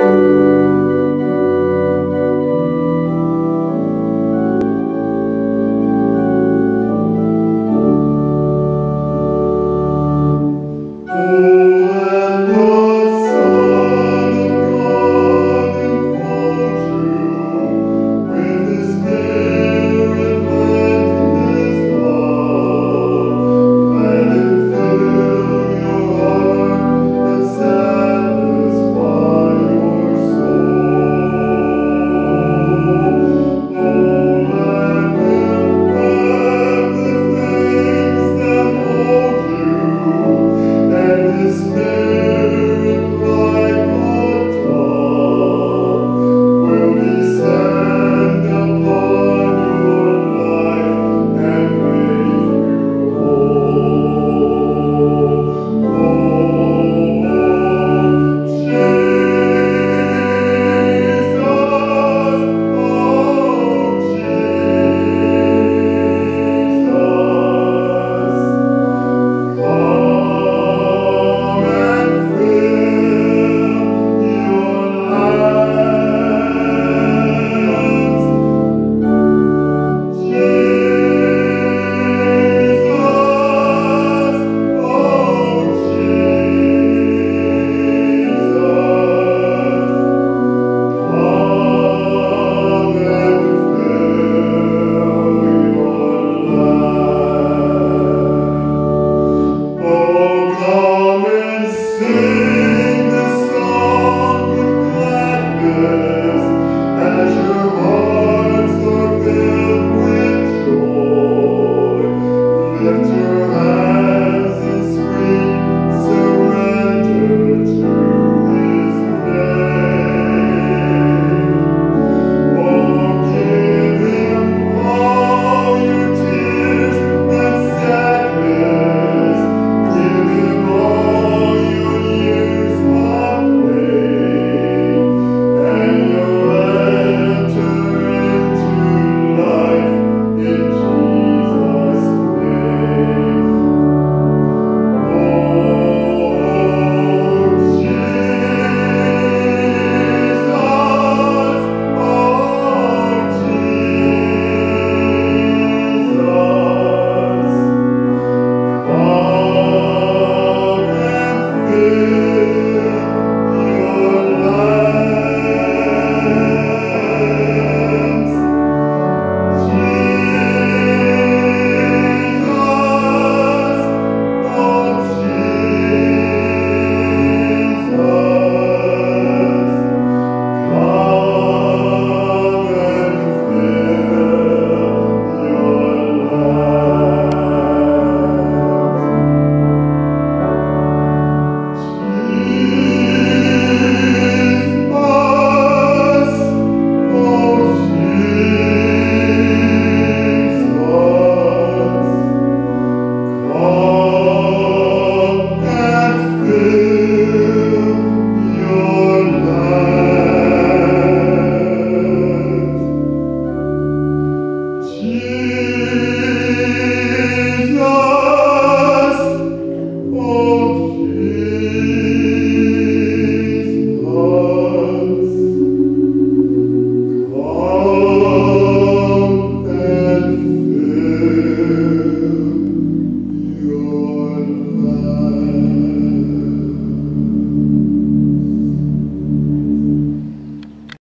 Música Amen.